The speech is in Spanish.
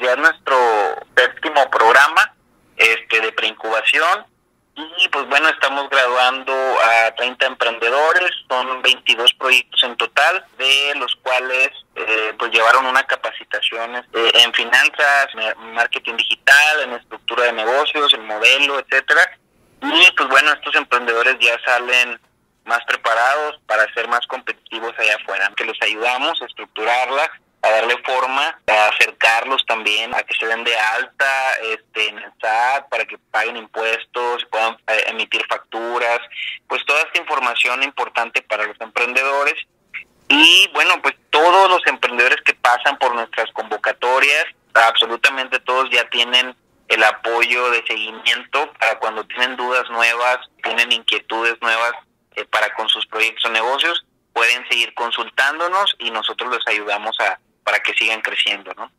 pues ya es nuestro séptimo programa este de preincubación y pues bueno, estamos graduando a 30 emprendedores, son 22 proyectos en total, de los cuales eh, pues llevaron una capacitación eh, en finanzas, marketing digital, en estructura de negocios, el modelo, etcétera. Y pues bueno, estos emprendedores ya salen más preparados para ser más competitivos allá afuera, que les ayudamos a estructurarlas a darle forma, acercarlos también a que se den de alta este, en el SAT para que paguen impuestos, puedan eh, emitir facturas, pues toda esta información importante para los emprendedores. Y bueno, pues todos los emprendedores que pasan por nuestras convocatorias, absolutamente todos ya tienen el apoyo de seguimiento para cuando tienen dudas nuevas, tienen inquietudes nuevas eh, para con sus proyectos o negocios, pueden seguir consultándonos y nosotros les ayudamos a, para que sigan creciendo, ¿no?